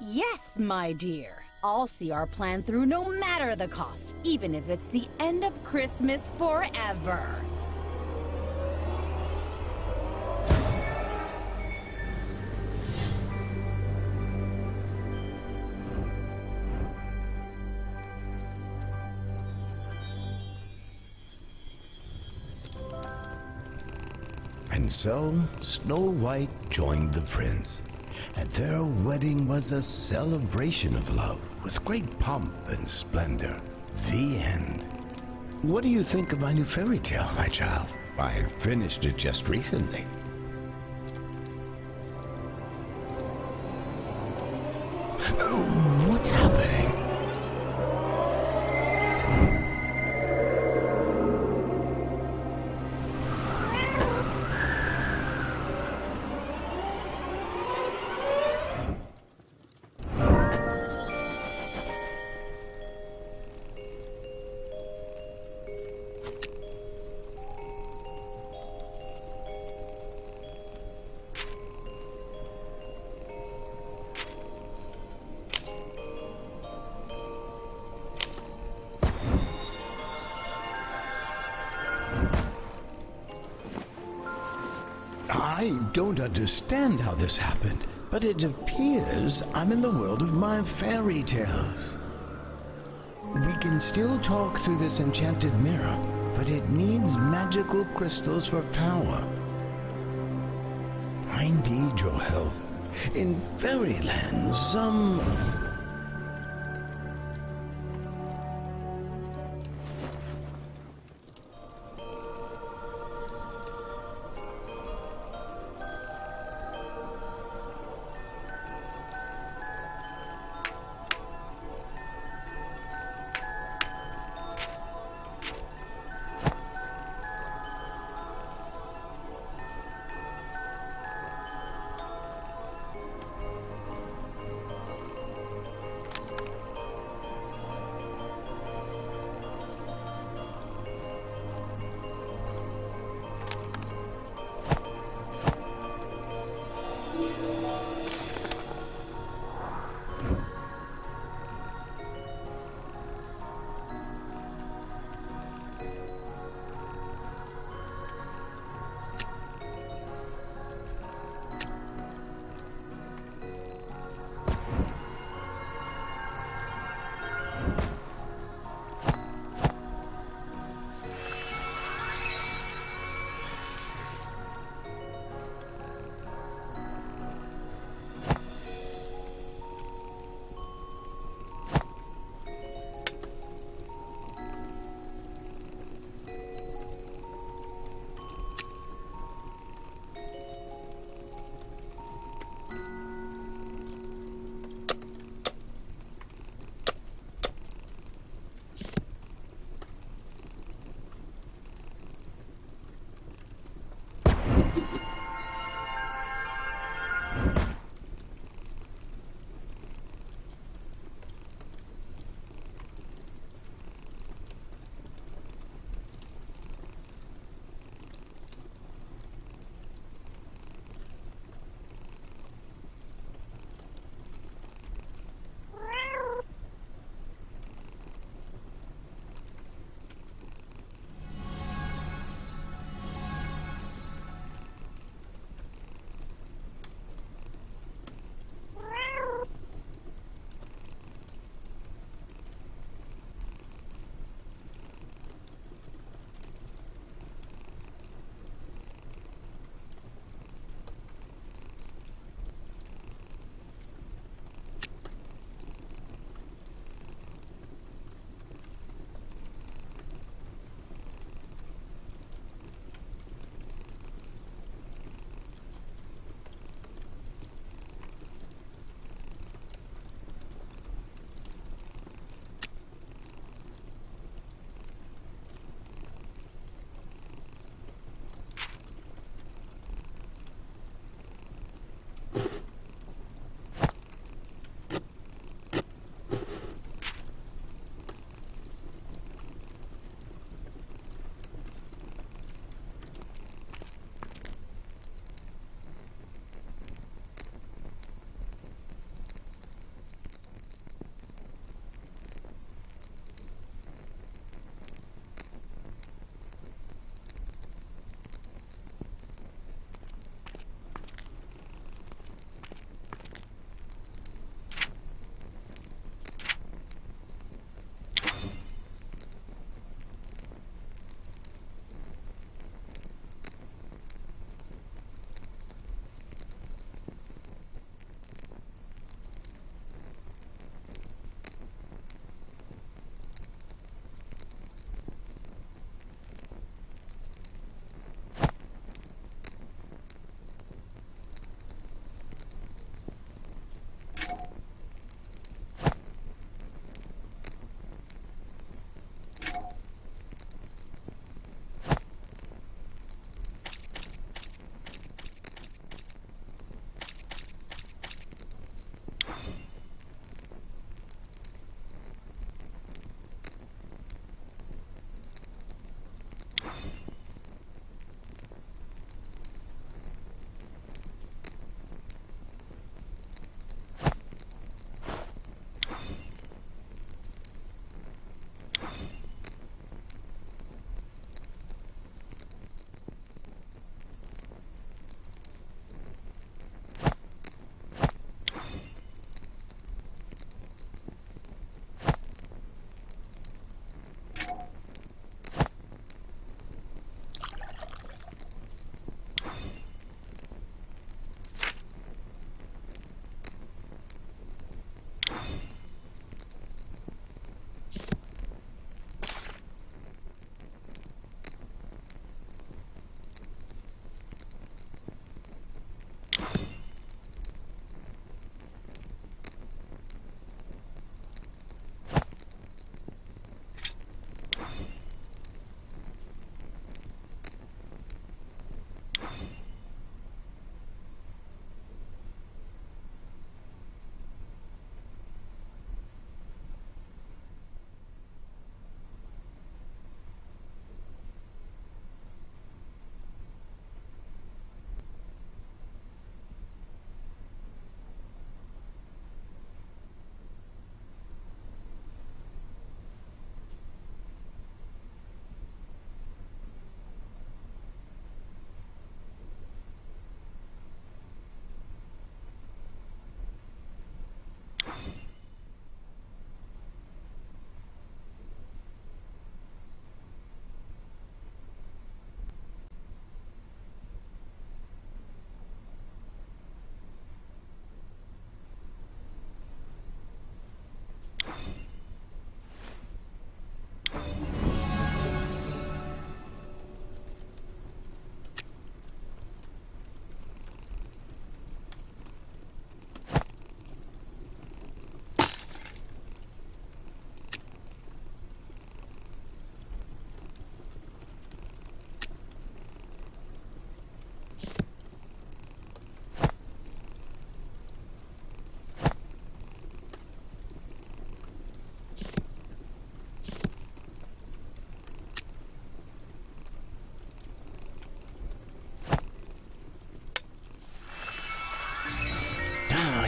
Yes, my dear. I'll see our plan through no matter the cost, even if it's the end of Christmas forever. And so Snow White joined the prince, and their wedding was a celebration of love with great pomp and splendor. The end. What do you think of my new fairy tale, my child? I finished it just recently. Don't understand how this happened, but it appears I'm in the world of my fairy tales. We can still talk through this enchanted mirror, but it needs magical crystals for power. I need your help. In Fairyland, some...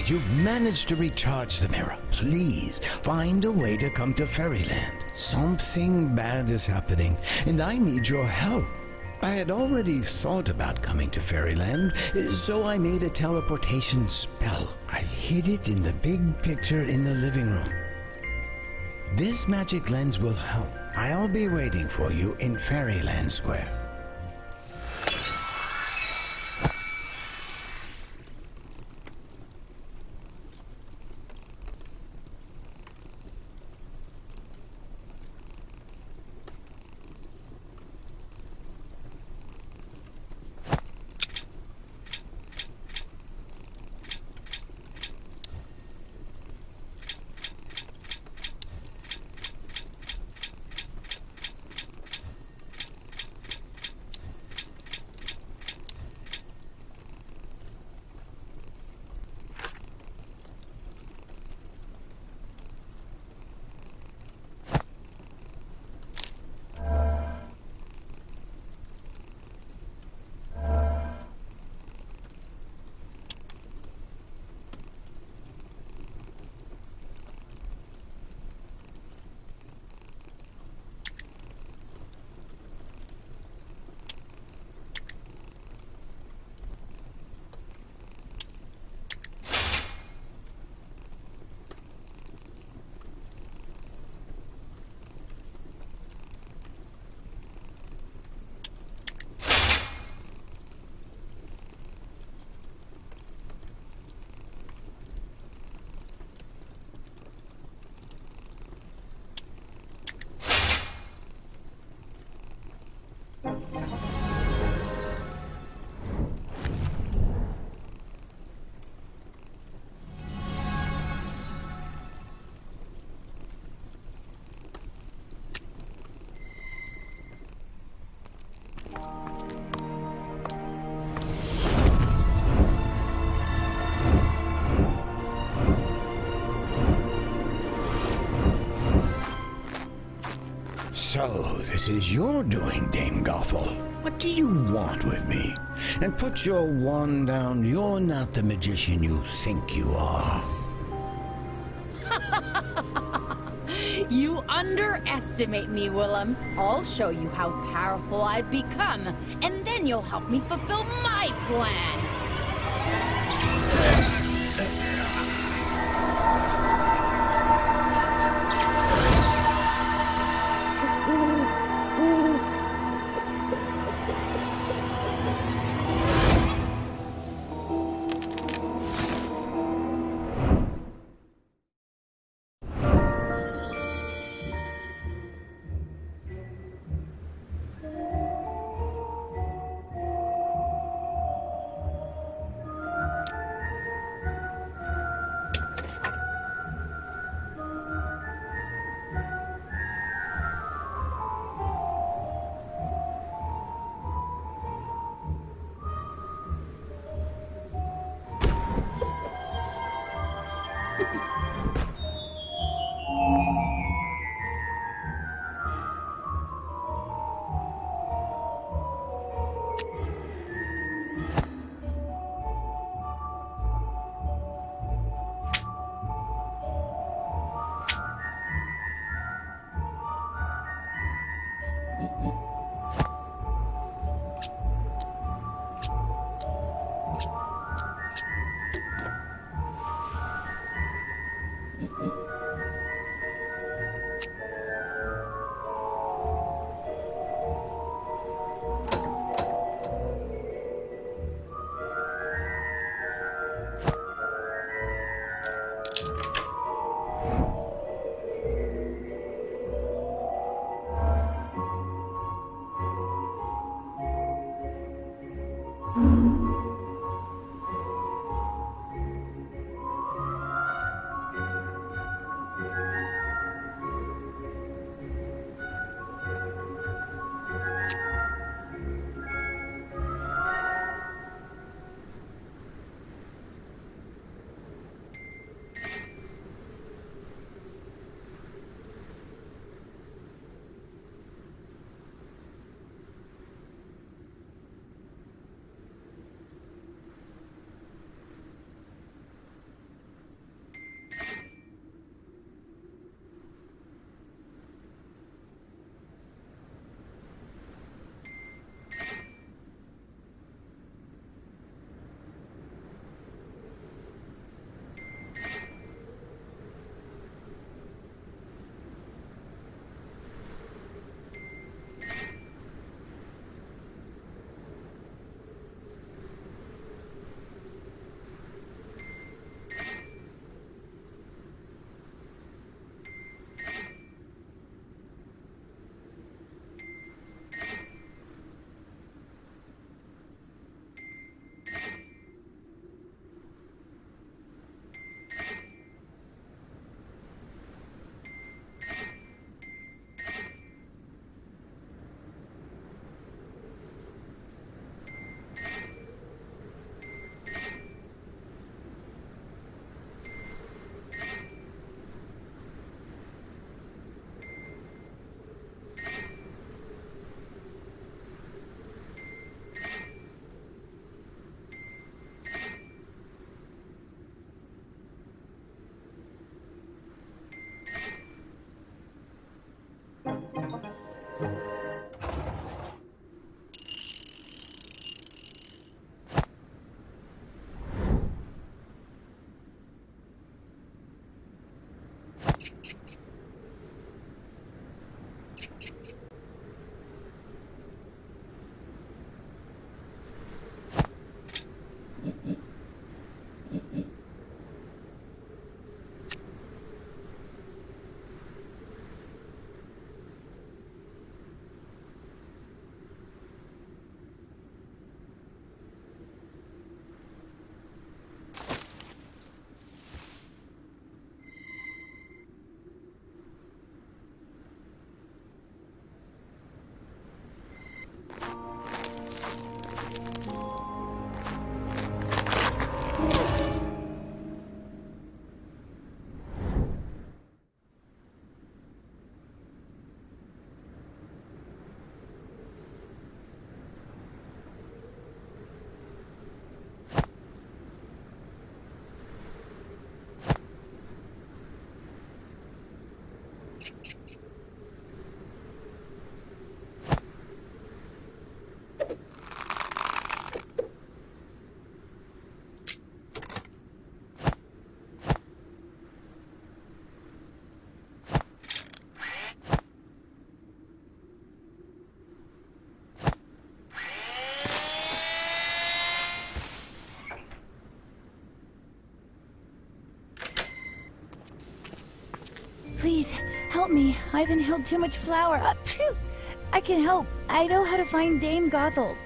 you've managed to recharge the mirror. Please find a way to come to Fairyland. Something bad is happening, and I need your help. I had already thought about coming to Fairyland, so I made a teleportation spell. I hid it in the big picture in the living room. This magic lens will help. I'll be waiting for you in Fairyland Square. So, this is your doing, Dame Gothel. What do you want with me? And put your wand down. You're not the magician you think you are. You underestimate me, Wilhelm. I'll show you how powerful I've become, and then you'll help me fulfill my plan. Help me. I've inhaled too much flour. Uh. I can help. I know how to find Dame Gothel.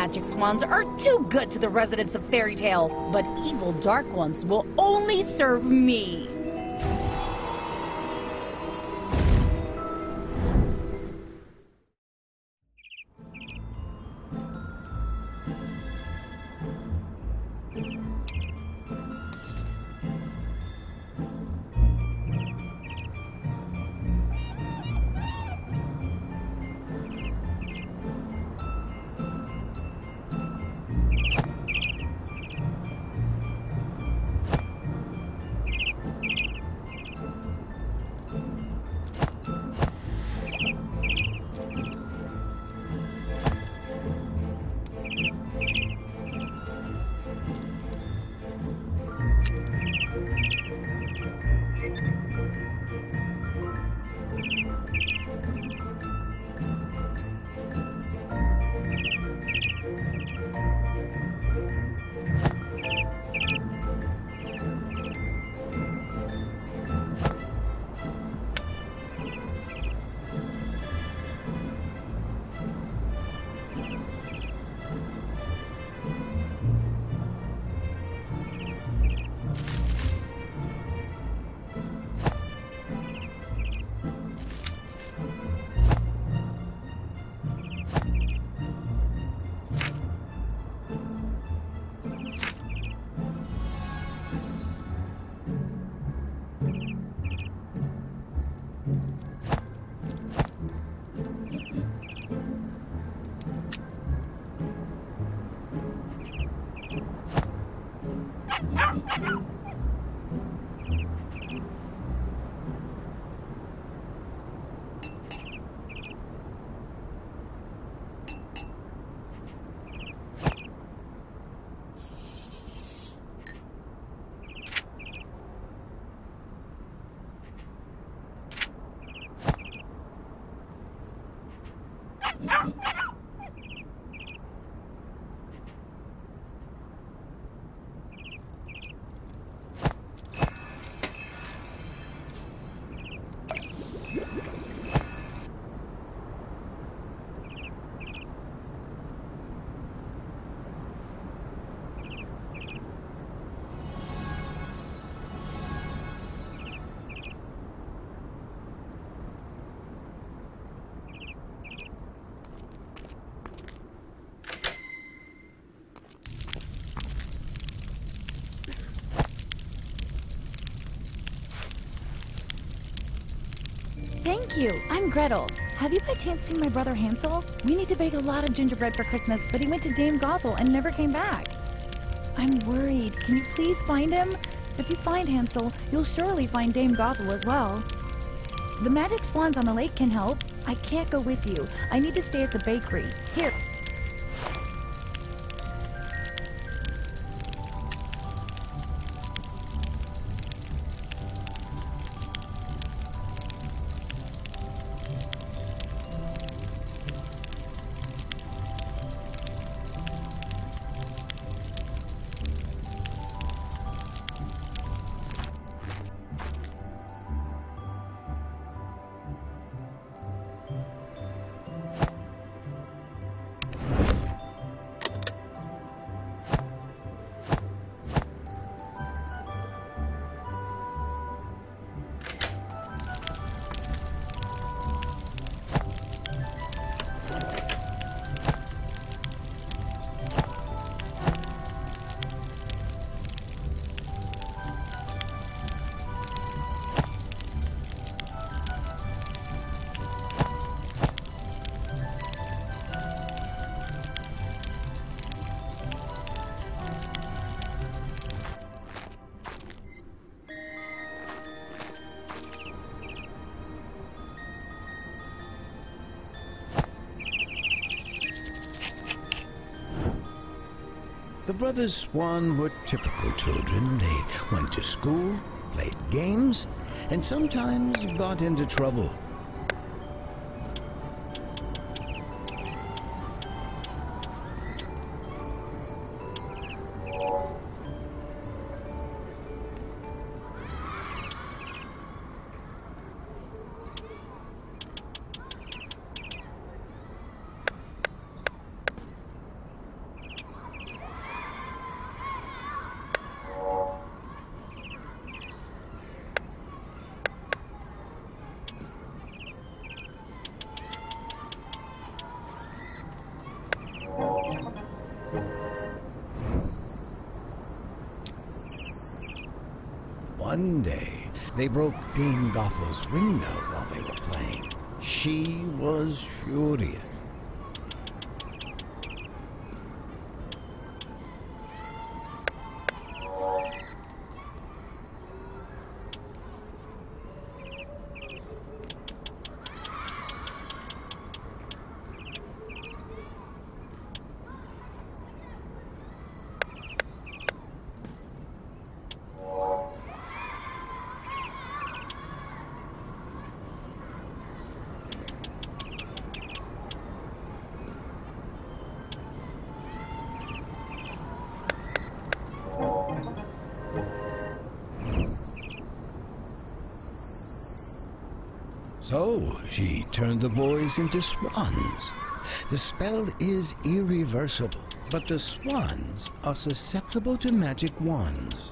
Magic swans are too good to the residents of Fairy Tale, but evil dark ones will only serve me. Thank you. I'm Gretel. Have you by chance seen my brother Hansel? We need to bake a lot of gingerbread for Christmas, but he went to Dame Gothel and never came back. I'm worried. Can you please find him? If you find Hansel, you'll surely find Dame Gothel as well. The magic swans on the lake can help. I can't go with you. I need to stay at the bakery. Here, brothers Swan were typical children. They went to school, played games, and sometimes got into trouble. one day, they broke Dame Gothel's window while they were playing. She was furious. So she turned the boys into swans. The spell is irreversible, but the swans are susceptible to magic wands.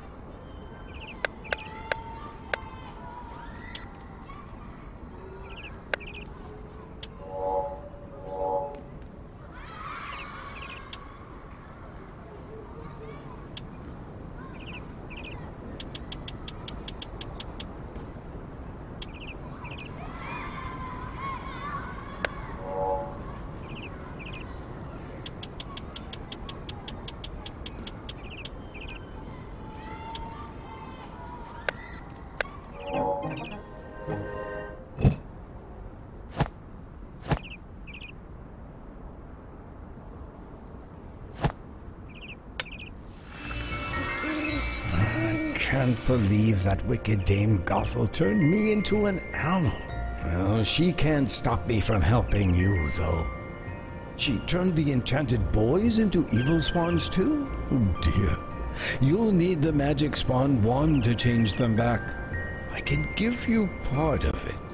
Can't believe that wicked Dame Gothel turned me into an owl. Well, she can't stop me from helping you, though. She turned the enchanted boys into evil swans, too? Oh, dear. You'll need the magic swan wand to change them back. I can give you part of it.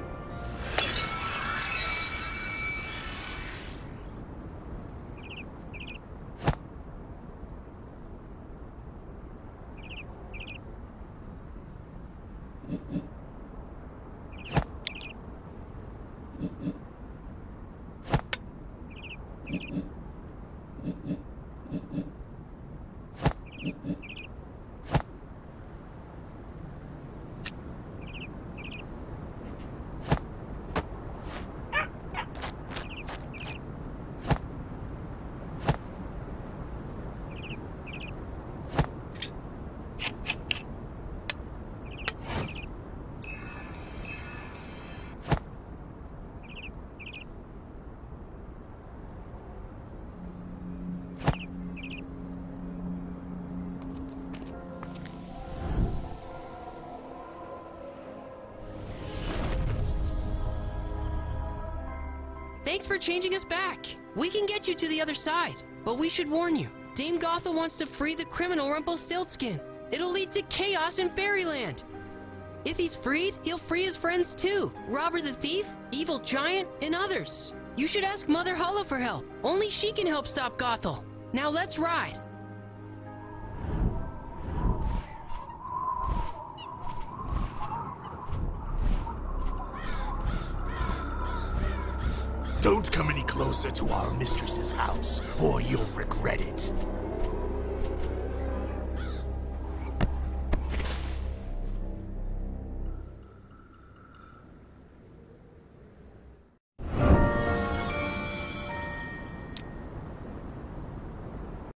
Thanks for changing us back. We can get you to the other side, but we should warn you. Dame Gothel wants to free the criminal Rumpelstiltskin. It'll lead to chaos in Fairyland. If he's freed, he'll free his friends too. Robber the Thief, Evil Giant, and others. You should ask Mother Hulla for help. Only she can help stop Gothel. Now let's ride. Closer to our mistress's house, or you'll regret it.